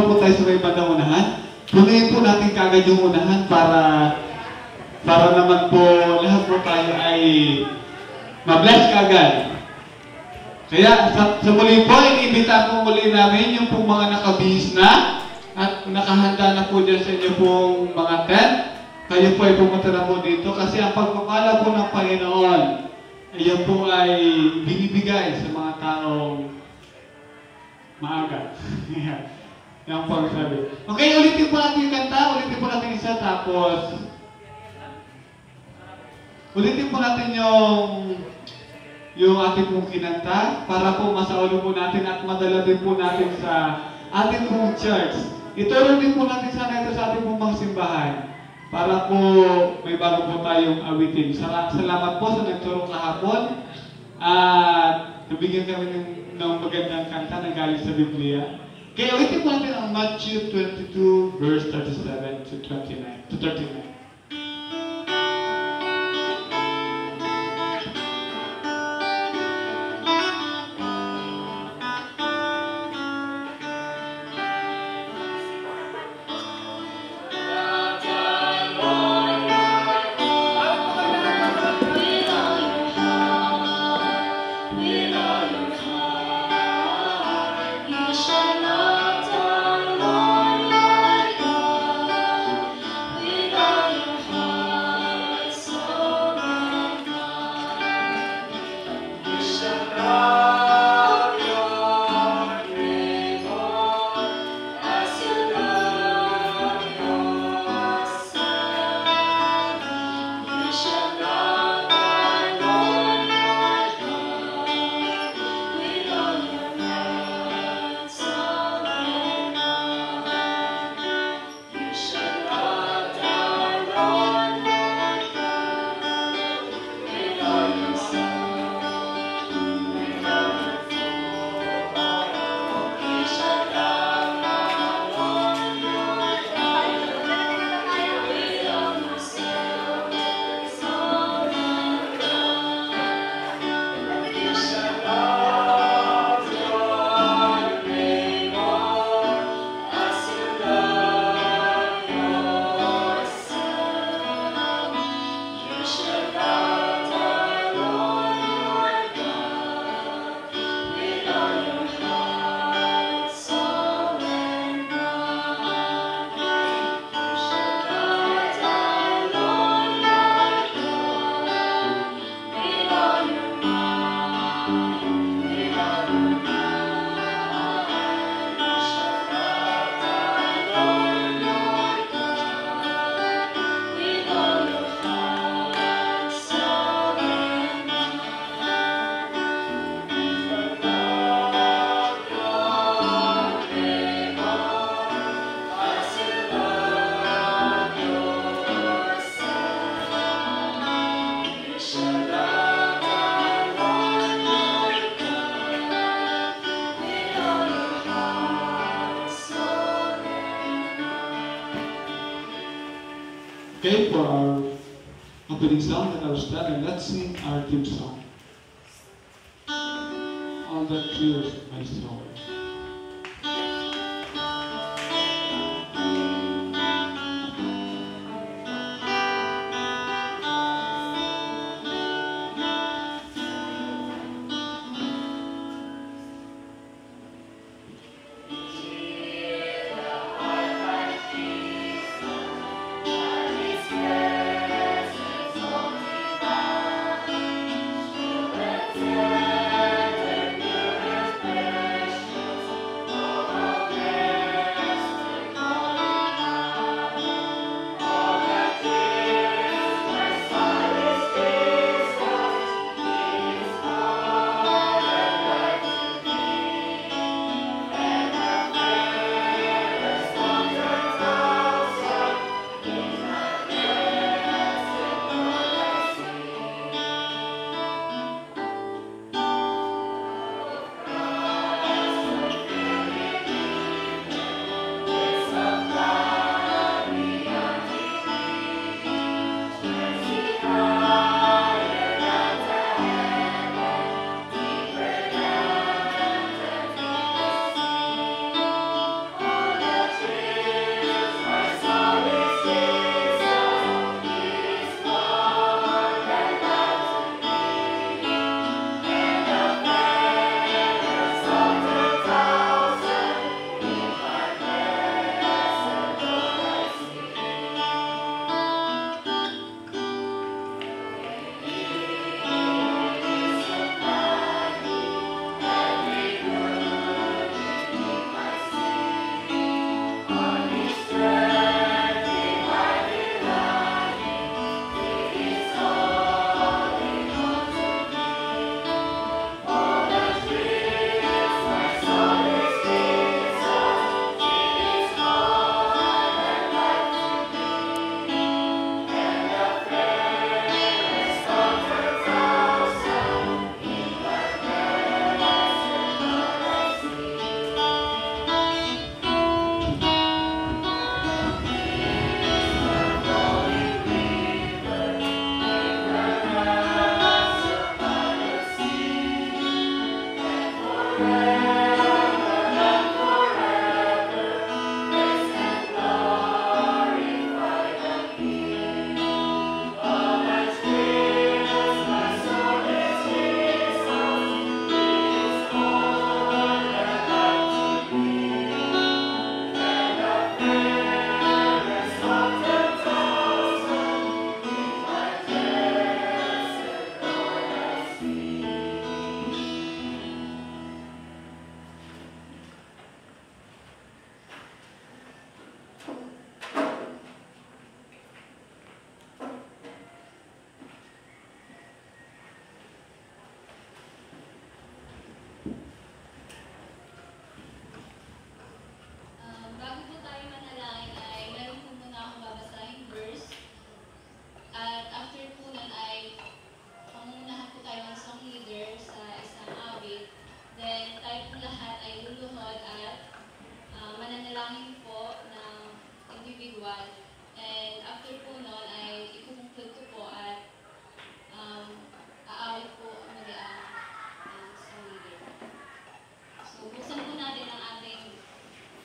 na po tayo sa may bandang unahan. Punuin po natin kagad yung unahan para para naman po lahat po tayo ay mabless kagad. Kaya sa, sa muli po, iniimbita po muli namin yung pong mga nakabihis na at nakahanda na po dyan sa inyo pong mga tent. Kayo po ay pumunta na po dito kasi ang pagpapala po ng Panginoon, ayan po ay binibigay sa mga taong maaga. Ang sabi. Okay, ulitin po natin yung kanta, ulitin po natin isa, tapos ulitin po natin yung yung ating pong kinanta para po masaulo po natin at madala din po natin sa ating pong church. Ituro din po natin sana ito sa ating pong mga simbahan para po may bago po tayong awitin. Sala- Salamat po sa nagturo kahapon at nabigyan kami ng, ng magandang kanta na galing sa Biblia. Kaya awitin po natin ang Matthew 22 verse 37 to 29 to 39. Studying, let's sing our theme song. All that clears my soul.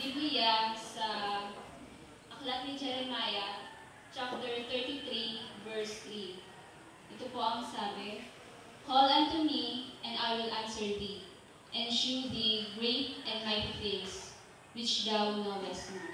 Biblia sa aklat ni Jeremiah, chapter 33, verse 3. Ito po ang sabi, Call unto me, and I will answer thee, and shew thee great and mighty things, which thou knowest not.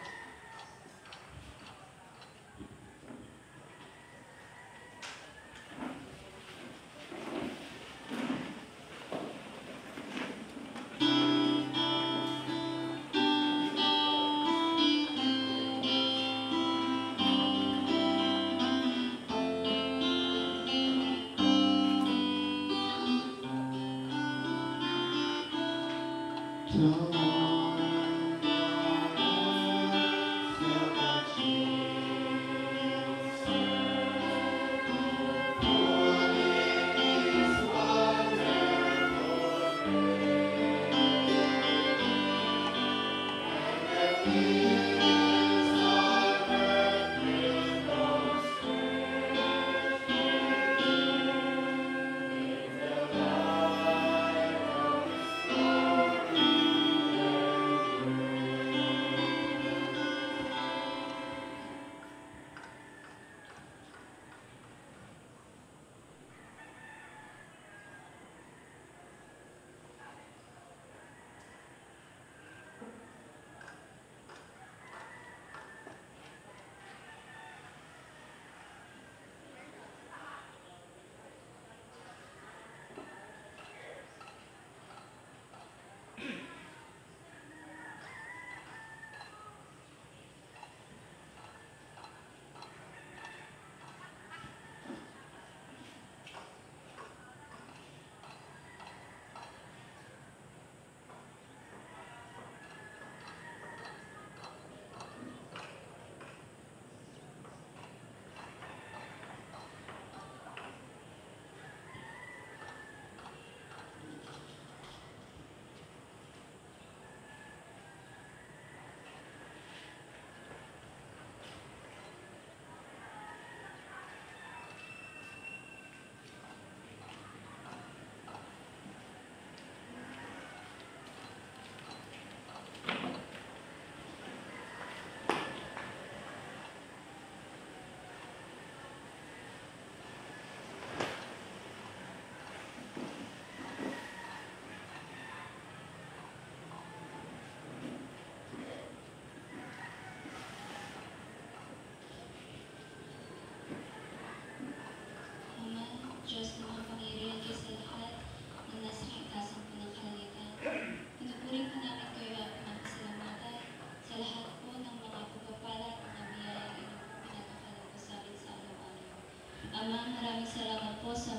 Maraming salamat po sa